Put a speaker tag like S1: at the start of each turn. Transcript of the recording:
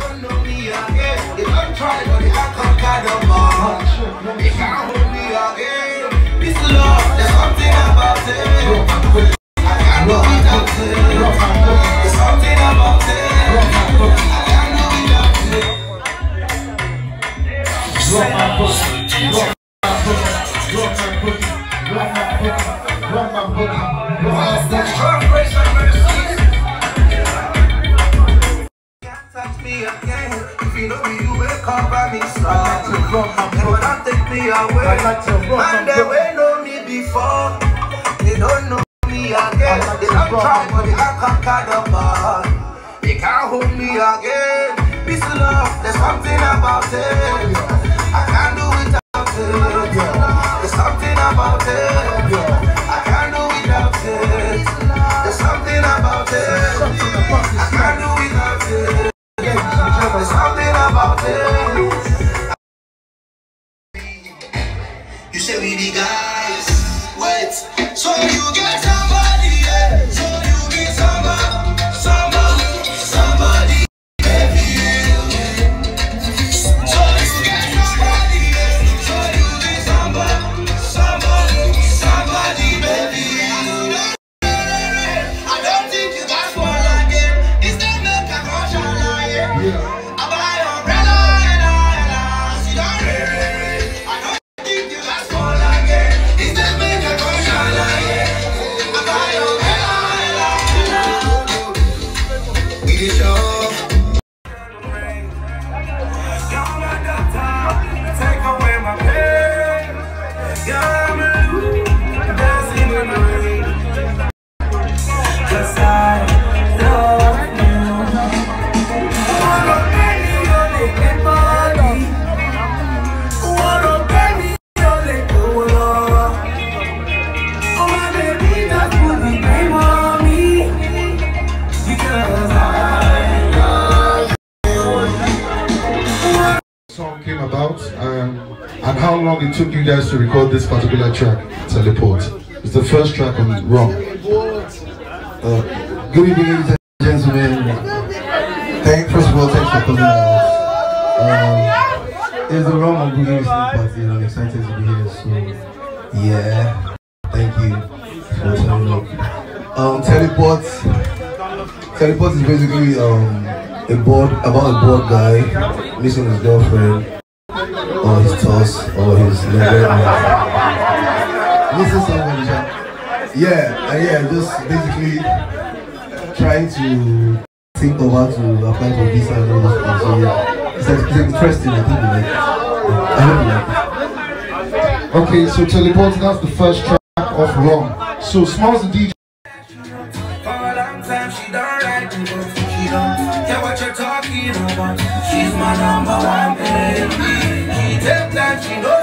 S1: don't know me again. Don't try, but can't again. This love, there's something about it. I can't do it. There's something about it. I it.
S2: Drop my boogie. Drop my boogie. Drop my boogie. Drop my boogie.
S1: Away. Man, they will know me before. They don't know me again.
S2: like
S1: They don't try,
S2: my
S1: but they can't conquer the bar. They can't hold me again. This love, there's something about it.
S2: How long it took you guys to record this particular track, Teleport. It's the first track on Rum.
S3: Uh, good evening, ladies and gentlemen. Thank, first of all, thanks for coming out. Um, it's the Rum and Boogie listening party, and I'm excited to be here. So, yeah, thank you for turning up. Um, teleport. Teleport is basically um a bored about a bored guy missing his girlfriend or his toss or his lover. Missing somebody. sha. Yeah, and yeah, just basically trying to think of how to apply for visa and all those things. So yeah, it's, it's interesting. I think you like it. I hope you like it.
S2: Okay, so Teleport, that's the first track of Rum. So Smalls the DJ.
S1: For a long time she don't like me, but she don't care what you're talking about. She's my number one baby. Time, she knows